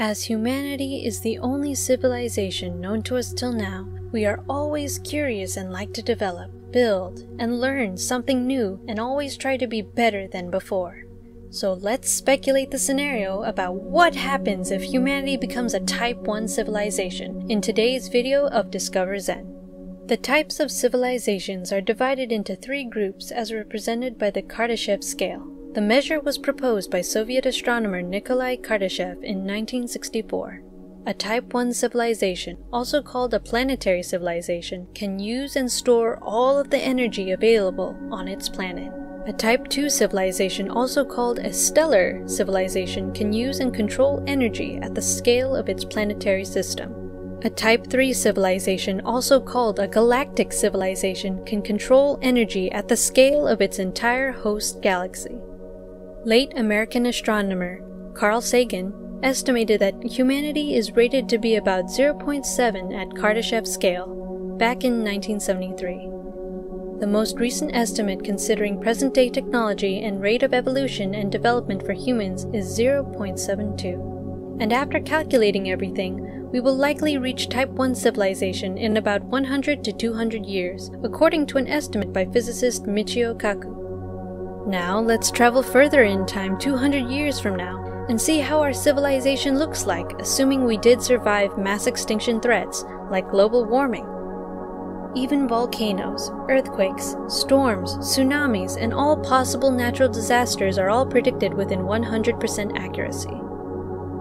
As humanity is the only civilization known to us till now, we are always curious and like to develop, build, and learn something new and always try to be better than before. So let's speculate the scenario about what happens if humanity becomes a Type 1 civilization in today's video of Discover Zen. The types of civilizations are divided into three groups as represented by the Kardashev scale. The measure was proposed by Soviet astronomer Nikolai Kardashev in 1964. A Type 1 civilization, also called a planetary civilization, can use and store all of the energy available on its planet. A Type 2 civilization, also called a stellar civilization, can use and control energy at the scale of its planetary system. A Type 3 civilization, also called a galactic civilization, can control energy at the scale of its entire host galaxy. Late American astronomer Carl Sagan estimated that humanity is rated to be about 0.7 at Kardashev scale back in 1973. The most recent estimate considering present day technology and rate of evolution and development for humans is 0.72. And after calculating everything, we will likely reach Type 1 civilization in about 100 to 200 years, according to an estimate by physicist Michio Kaku. Now let's travel further in time 200 years from now and see how our civilization looks like assuming we did survive mass extinction threats like global warming. Even volcanoes, earthquakes, storms, tsunamis, and all possible natural disasters are all predicted within 100% accuracy.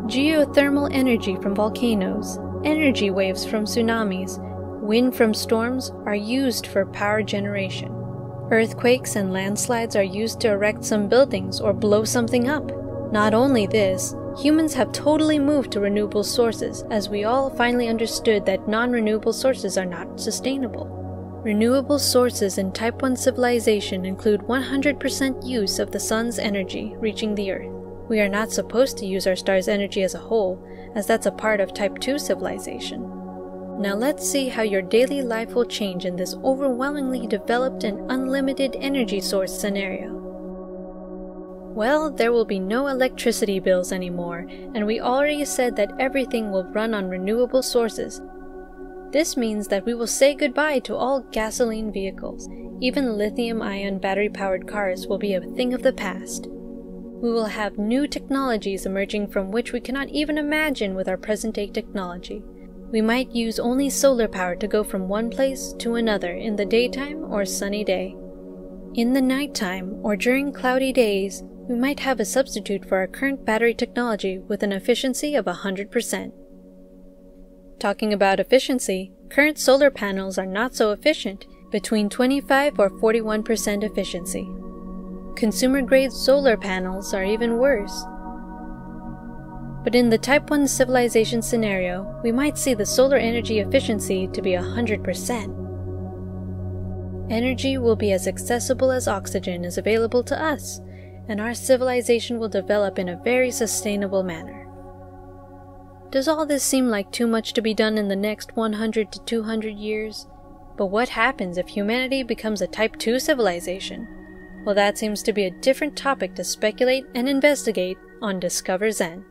Geothermal energy from volcanoes, energy waves from tsunamis, wind from storms are used for power generation. Earthquakes and landslides are used to erect some buildings or blow something up. Not only this, humans have totally moved to renewable sources as we all finally understood that non renewable sources are not sustainable. Renewable sources in Type 1 civilization include 100% use of the sun's energy reaching the Earth. We are not supposed to use our star's energy as a whole, as that's a part of Type 2 civilization. Now let's see how your daily life will change in this overwhelmingly developed and unlimited energy source scenario. Well, there will be no electricity bills anymore, and we already said that everything will run on renewable sources. This means that we will say goodbye to all gasoline vehicles. Even lithium ion battery powered cars will be a thing of the past. We will have new technologies emerging from which we cannot even imagine with our present day technology. We might use only solar power to go from one place to another in the daytime or sunny day. In the nighttime or during cloudy days, we might have a substitute for our current battery technology with an efficiency of 100%. Talking about efficiency, current solar panels are not so efficient, between 25 or 41% efficiency. Consumer grade solar panels are even worse, but in the Type 1 civilization scenario, we might see the solar energy efficiency to be 100%. Energy will be as accessible as oxygen is available to us, and our civilization will develop in a very sustainable manner. Does all this seem like too much to be done in the next 100 to 200 years? But what happens if humanity becomes a Type 2 civilization? Well, that seems to be a different topic to speculate and investigate on Discover Zen.